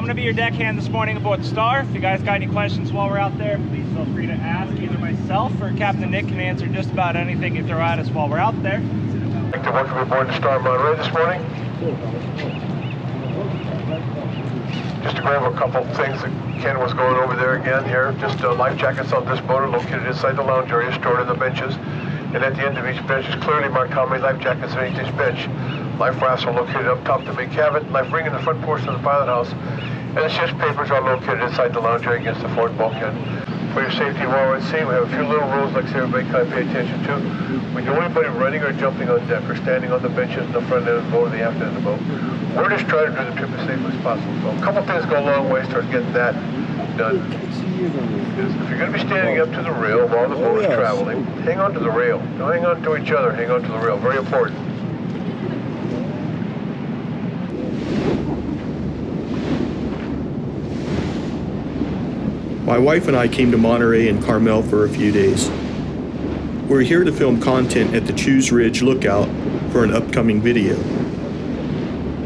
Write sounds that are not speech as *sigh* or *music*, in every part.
I'm going to be your deckhand this morning aboard the Star. If you guys got any questions while we're out there, please feel free to ask. Either myself or Captain Nick can answer just about anything you throw at us while we're out there. To welcome aboard the Star Monterey this morning. Just to over a couple things that Ken was going over there again here. Just uh, life jackets on this boat are located inside the lounge area, stored in the benches. And at the end of each bench is clearly marked how many life jackets are in each bench. Life rafts are located up top the main cabin. Life ring in the front portion of the pilot house. And the ship's papers are located inside the lounge area against the forward bulkhead. For your safety while we're at sea, we have a few little rules like everybody kind of pay attention to. We don't want anybody running or jumping on deck or standing on the benches in the front end of the boat or the aft end of the boat. We're just trying to do the trip as safely as possible. So a couple things go a long way towards getting that done. If you're going to be standing up to the rail while the boat is oh, traveling, hang on to the rail. Don't hang on to each other, hang on to the rail. Very important. My wife and I came to Monterey and Carmel for a few days. We're here to film content at the Chews Ridge Lookout for an upcoming video.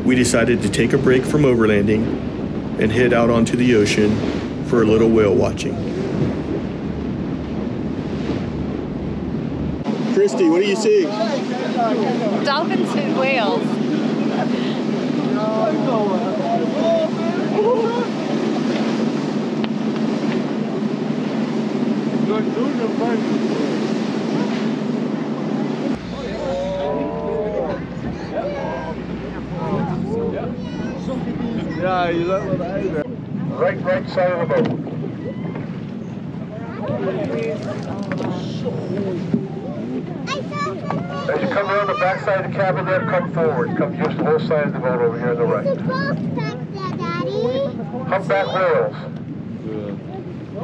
We decided to take a break from overlanding and head out onto the ocean for a little whale watching. Christy, what do you see? Dolphins and whales. *laughs* Right, right side of the boat. As you come around the back side of the cabin there, come forward. Come just the whole side of the boat over here on the right. Humpback whales. These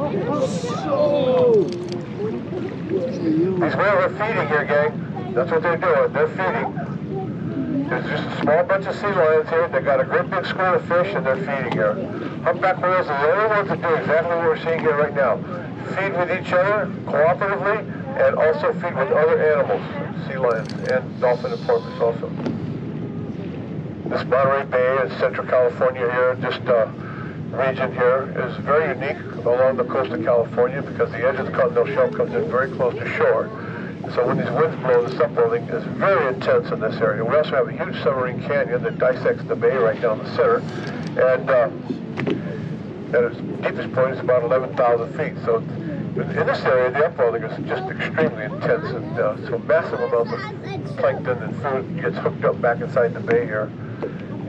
whales are feeding here, gang. That's what they're doing. They're feeding. There's just a small bunch of sea lions here. They got a great big school of fish and they're feeding here. Humpback whales are the only ones that do exactly what we're seeing here right now. Feed with each other cooperatively and also feed with other animals, sea lions and dolphin and porpoise also. This Monterey Bay in Central California here, just uh, region here, is very unique along the coast of California because the edge of the continental shelf comes in very close to shore. So when these winds blow, the upwelling is very intense in this area. We also have a huge submarine canyon that dissects the bay right down the center. And uh, at its deepest point is about 11,000 feet. So in this area, the upwelling is just extremely intense. And uh, so massive amounts of plankton and food gets hooked up back inside the bay here.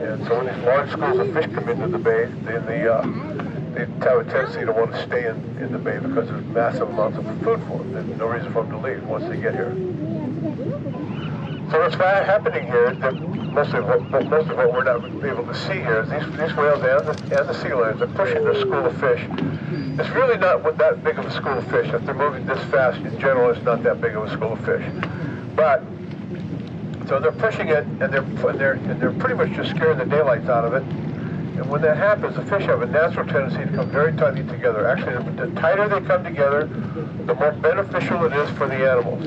And so when these large schools of fish come into the bay, then the, uh, they have a tendency to want to stay in, in the bay because there's massive amounts of food for them. There's no reason for them to leave once they get here. So what's happening here is that most of what most of what we're not able to see here is these these whales and the, and the sea lions are pushing their school of fish. It's really not that big of a school of fish. If they're moving this fast, in general, it's not that big of a school of fish. But so they're pushing it, and they're and they're and they're pretty much just scaring the daylights out of it. And when that happens, the fish have a natural tendency to come very tightly together. Actually, the, the tighter they come together, the more beneficial it is for the animals.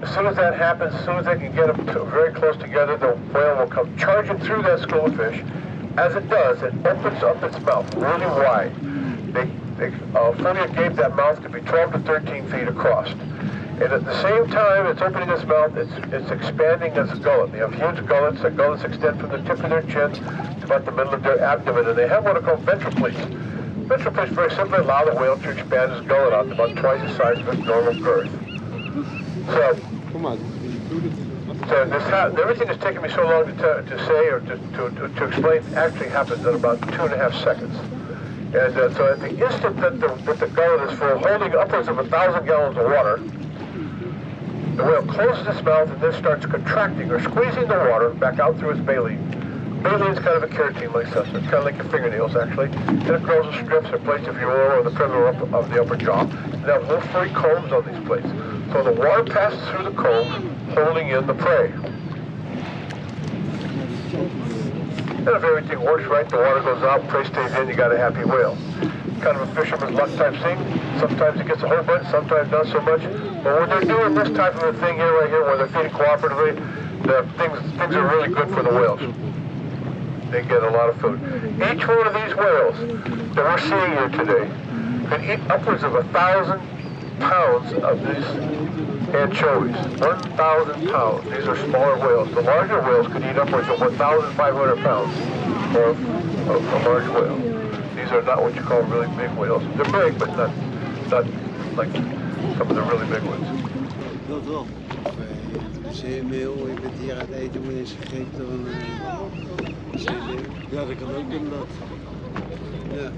As soon as that happens, as soon as they can get them to, very close together, the whale will come charging through that school of fish. As it does, it opens up its mouth really wide. They, they uh, Folio gave that mouth to be 12 to 13 feet across. And at the same time it's opening its mouth, it's, it's expanding its gullet. They have huge gullets. The gullets extend from the tip of their chin to about the middle of their abdomen, and they have what are called ventral pleats. Ventral pleats very simply allow the whale to expand its gullet out to about twice the size of its normal girth. So, so this everything that's taken me so long to, to say or to, to, to explain actually happens in about two and a half seconds. And uh, so at the instant that the, that the gullet is full, holding upwards of a thousand gallons of water, the whale closes its mouth and then starts contracting or squeezing the water back out through its baleen. Baleen is kind of a keratin-like substance, kind of like your fingernails actually. And it grows in strips or plates, if you will, on the perimeter of the upper jaw. And they have little furry combs on these plates. So the water passes through the combs, holding in the prey. And if everything works right, the water goes out, prey stays in, you got a happy whale. Kind of a fisherman's luck type thing. Sometimes it gets a whole bunch, sometimes not so much. But when they're doing this type of a thing here, right here, where they're feeding cooperatively, the things, things are really good for the whales. they get a lot of food. Each one of these whales that we're seeing here today can eat upwards of a thousand pounds of these anchovies. 1,000 pounds. These are smaller whales. The larger whales could eat upwards of 1,500 pounds of, of a large whale. These are not what you call really big whales. They're big, but not, not like some of the really big ones. Dat wel. Zeemeel, je bent hier aan het eten, maar je is gegeten door een uh, zeemeel. Ja, dat kan ook inderdaad. Ja.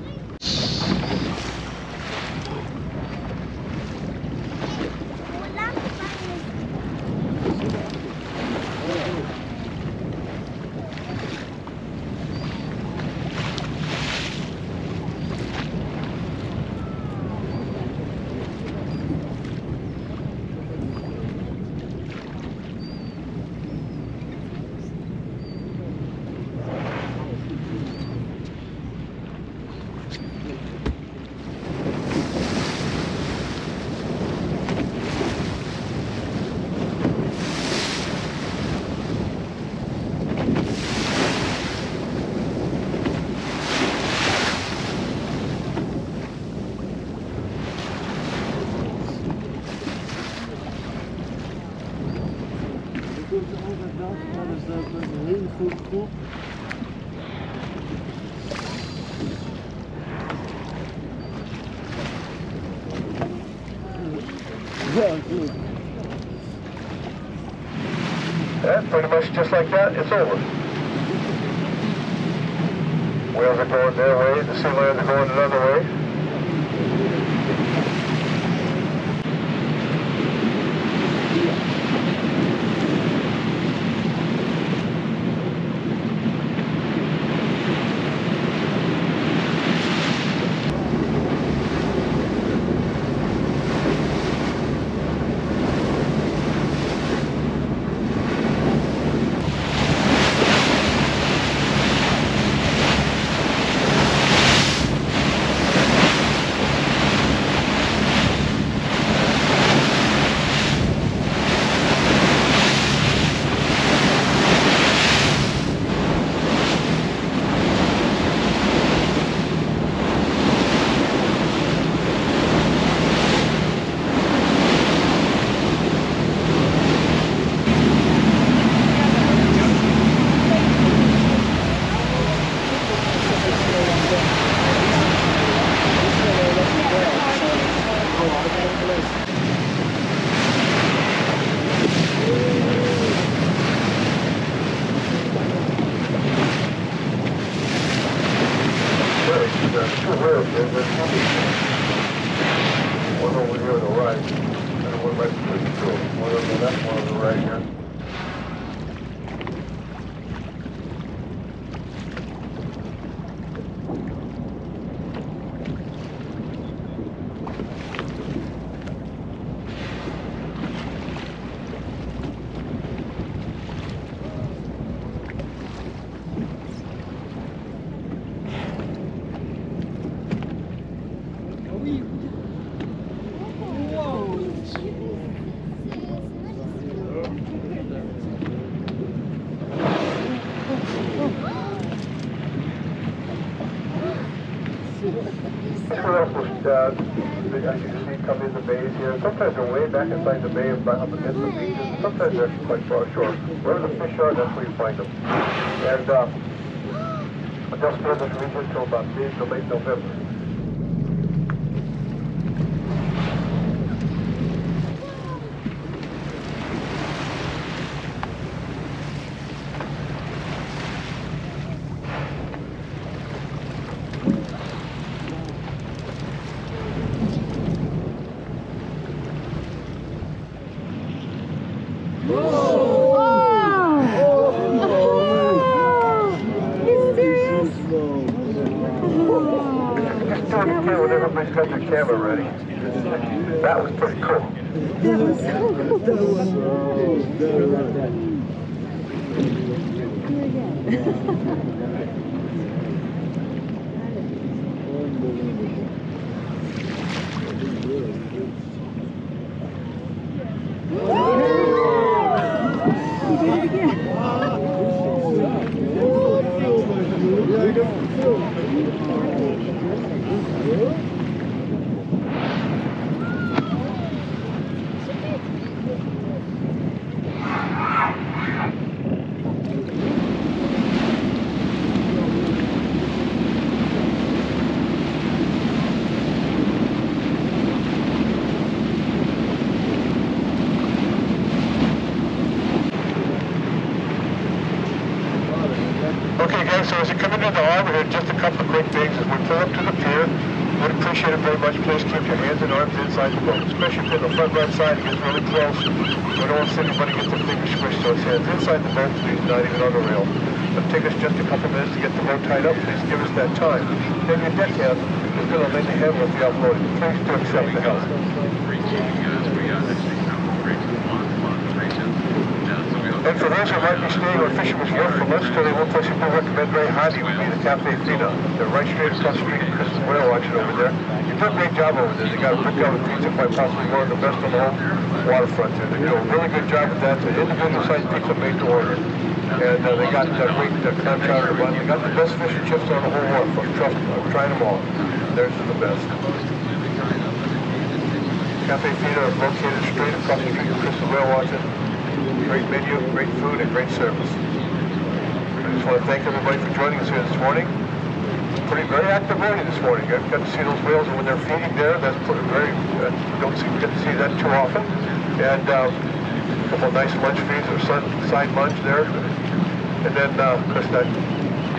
komt er altijd dat, maar dat is dat met een hele goede groep. Ja, goed. Yeah, pretty much just like that, it's over. Whales are going their way, the sea lions are going another way. There's two whales here, there's over here on the right, and one right between the two, one on the left, one on the right here. What else uh, as you can see, come in the bays here. Sometimes they're way back inside the bay up against the beaches. Sometimes they're actually quite far ashore. Wherever the fish are, that's where you find them. And uh, they'll in this till about mid to late November. ハハハ *laughs* Okay, guys, so as you come into the harbor here, just a couple of quick things. As we pull up to the pier, would appreciate it very much. Please keep your hands and arms inside the boat, especially if you're on the front right side. It gets really close. We don't want to see anybody get their fingers squished to his hands inside the boat, please, not even on the rail. It'll take us just a couple minutes to get the boat tied up. Please give us that time. Then your deckhand is going to lend a hand with the offloading. Please do accept the And those who might be staying on Fisherman's Wharf for lunch today, one place we do recommend very highly would be the Cafe Fina. They're right straight across the street from Chris's Whale Watching over there. You do a great job over there. They got a brick oven pizza, quite possibly one of the best on the whole waterfront there. They do a really good job with that. It's an individual sized pizza made to order. And uh, they got uh, great uh, chowder bun. They got the best fish and chips on the whole waterfront. Trust me, I've tried them all. Theirs is the best. Cafe Fina is located straight across the street from Chris's Whale Watching. Great menu, great food, and great service. I just want to thank everybody for joining us here this morning. Pretty very active morning this morning. Got to see those whales and when they're feeding there. That's pretty very. Uh, don't see, get to see that too often. And um, a couple of nice lunch feeds or sun, side lunch there. And then, uh, of course, that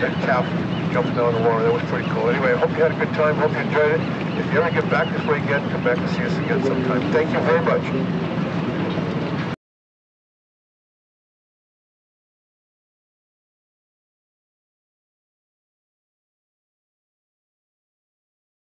that calf jumping down the water. That was pretty cool. Anyway, I hope you had a good time. Hope you enjoyed it. If you ever get back this way again, come back and see us again sometime. Thank you very much.